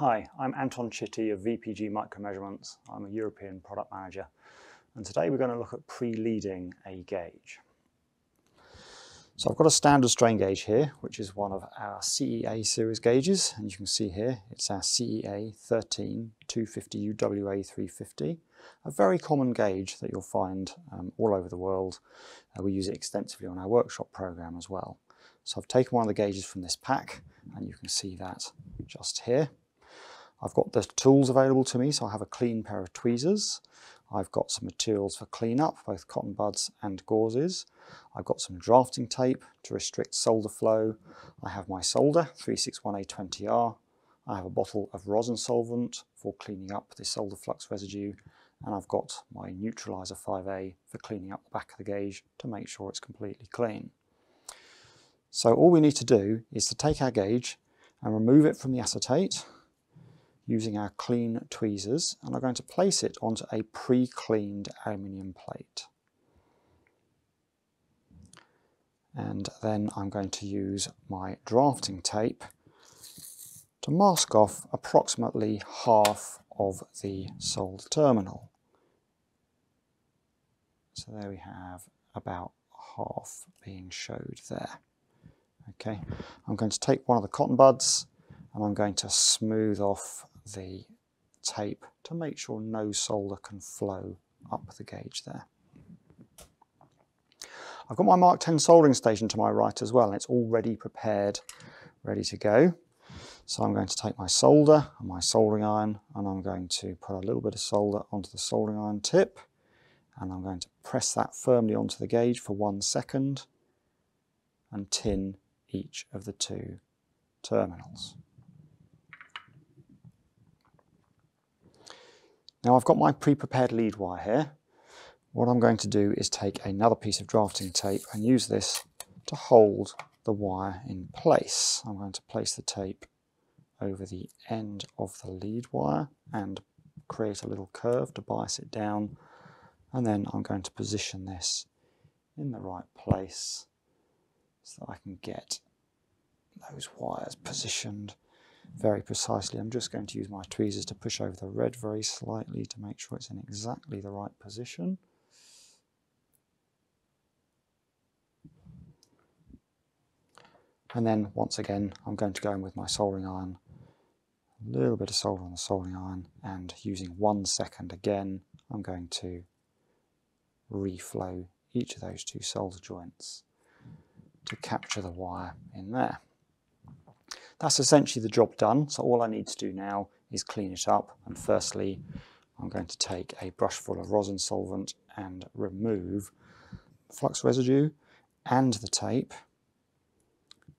Hi, I'm Anton Chitty of VPG Micro-Measurements. I'm a European product manager and today we're going to look at pre-leading a gauge. So I've got a standard strain gauge here which is one of our CEA series gauges and you can see here it's our CEA 13 250 UWA 350 a very common gauge that you'll find um, all over the world. Uh, we use it extensively on our workshop program as well. So I've taken one of the gauges from this pack and you can see that just here. I've got the tools available to me, so I have a clean pair of tweezers. I've got some materials for cleanup, both cotton buds and gauzes. I've got some drafting tape to restrict solder flow. I have my solder, 361A20R. I have a bottle of rosin solvent for cleaning up the solder flux residue. And I've got my neutralizer 5A for cleaning up the back of the gauge to make sure it's completely clean. So all we need to do is to take our gauge and remove it from the acetate using our clean tweezers and I'm going to place it onto a pre-cleaned aluminium plate. And then I'm going to use my drafting tape to mask off approximately half of the solder terminal. So there we have about half being showed there. Okay, I'm going to take one of the cotton buds and I'm going to smooth off the tape to make sure no solder can flow up the gauge there. I've got my Mark 10 soldering station to my right as well and it's already prepared, ready to go. So I'm going to take my solder and my soldering iron and I'm going to put a little bit of solder onto the soldering iron tip and I'm going to press that firmly onto the gauge for one second and tin each of the two terminals. Now I've got my pre-prepared lead wire here. What I'm going to do is take another piece of drafting tape and use this to hold the wire in place. I'm going to place the tape over the end of the lead wire and create a little curve to bias it down and then I'm going to position this in the right place so that I can get those wires positioned very precisely. I'm just going to use my tweezers to push over the red very slightly to make sure it's in exactly the right position. And then once again, I'm going to go in with my soldering iron, a little bit of solder on the soldering iron, and using one second again, I'm going to reflow each of those two solder joints to capture the wire in there. That's essentially the job done. So all I need to do now is clean it up. And firstly, I'm going to take a brush full of rosin solvent and remove flux residue and the tape.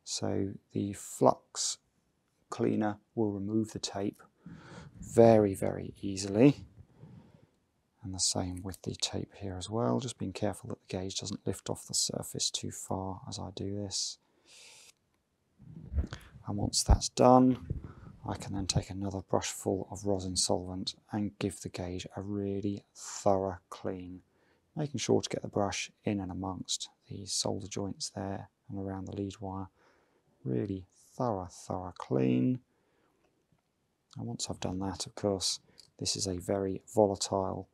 So the flux cleaner will remove the tape very, very easily. And the same with the tape here as well, just being careful that the gauge doesn't lift off the surface too far as I do this. And once that's done, I can then take another brush full of rosin solvent and give the gauge a really thorough clean, making sure to get the brush in and amongst the solder joints there and around the lead wire. Really thorough, thorough clean. And once I've done that, of course, this is a very volatile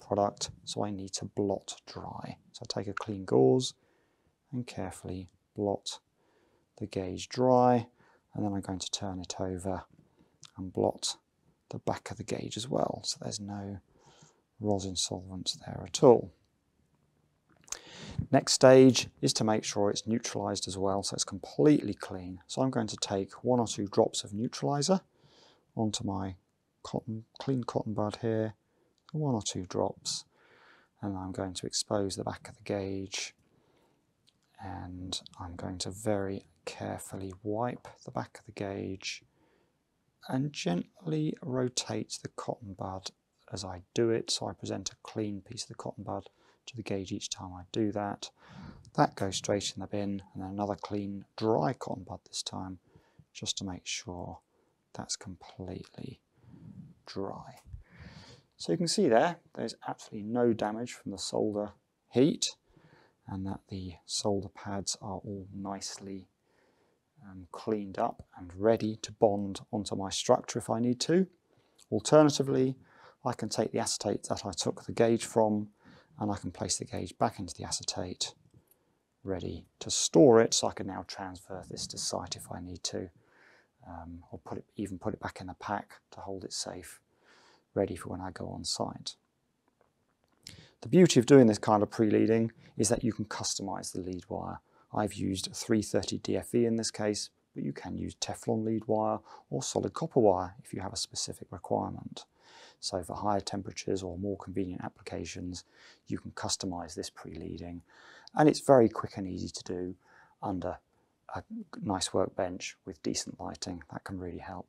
product, so I need to blot dry. So I take a clean gauze and carefully blot the gauge dry and then I'm going to turn it over and blot the back of the gauge as well so there's no rosin solvents there at all. Next stage is to make sure it's neutralized as well so it's completely clean. So I'm going to take one or two drops of neutralizer onto my cotton, clean cotton bud here, one or two drops and I'm going to expose the back of the gauge and I'm going to very carefully wipe the back of the gauge and gently rotate the cotton bud as I do it so I present a clean piece of the cotton bud to the gauge each time I do that. That goes straight in the bin and then another clean dry cotton bud this time just to make sure that's completely dry. So you can see there, there's absolutely no damage from the solder heat and that the solder pads are all nicely cleaned up and ready to bond onto my structure if I need to. Alternatively, I can take the acetate that I took the gauge from and I can place the gauge back into the acetate ready to store it so I can now transfer this to site if I need to um, or put it, even put it back in the pack to hold it safe ready for when I go on site. The beauty of doing this kind of pre-leading is that you can customize the lead wire. I've used 330 DFV in this case, but you can use Teflon lead wire or solid copper wire if you have a specific requirement. So for higher temperatures or more convenient applications, you can customize this pre-leading. And it's very quick and easy to do under a nice workbench with decent lighting. That can really help.